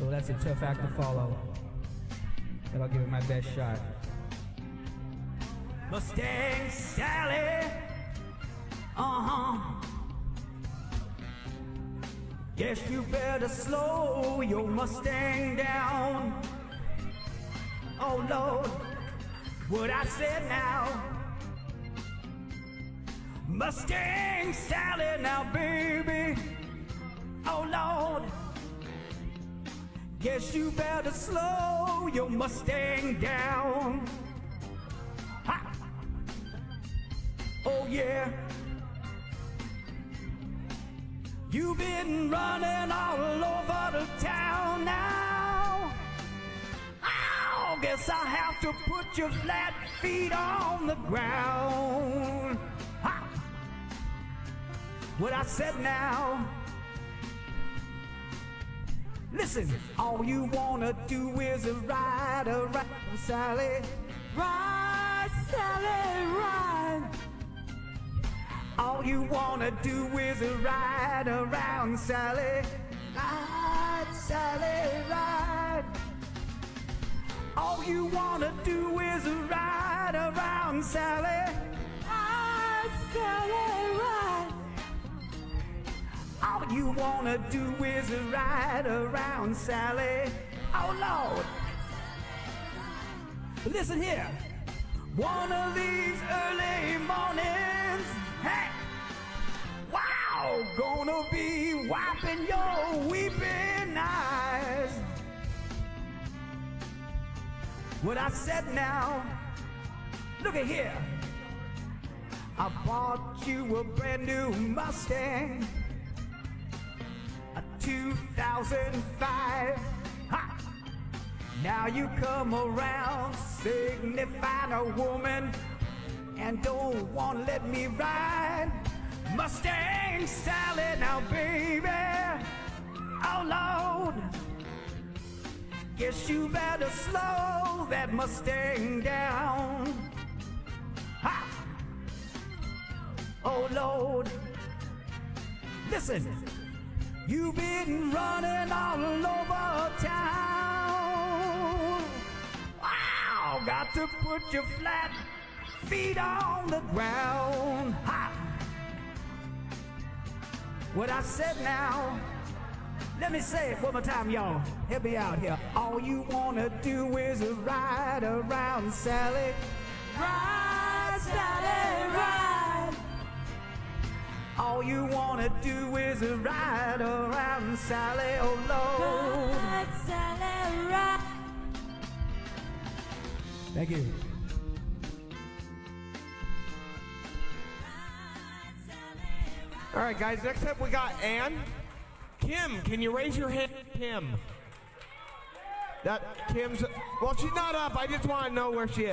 Oh, that's a tough act to follow. But I'll give it my best shot. Mustang Sally. Uh huh. Guess you better slow your Mustang down. Oh Lord, what I said now. Mustang Sally now, baby. Oh Lord. Guess you better slow your Mustang down. Ha! Oh yeah. You've been running all over the town now. Oh, guess I have to put your flat feet on the ground. Ha! What I said now. Listen, all you wanna do is ride, a ride, Sally. Ride, Sally, ride. All you wanna do is ride around, Sally. Ride, Sally, ride. All you wanna do is ride around, Sally. All you wanna do is ride around, Sally. Oh Lord. Listen here. One of these early mornings, hey, wow, gonna be wiping your weeping eyes. What I said now, look at here. I bought you a brand new Mustang 2005. Ha! Now you come around signifying a woman and don't want to let me ride. Mustang Sally now, baby. Oh, Lord. Guess you better slow that Mustang down. Ha! Oh, Lord. Listen. You've been running all over town. Wow, got to put your flat feet on the ground. Ha! What I said now, let me say it one more time, y'all. Help me out here. All you wanna do is ride around, Sally. Ride, Sally. All you wanna do is ride around Sally, Lord. Ride, Sally, ride. Thank you. All right, guys. Next up, we got Ann. Kim, can you raise your hand, Kim? That Kim's. Well, she's not up. I just want to know where she is.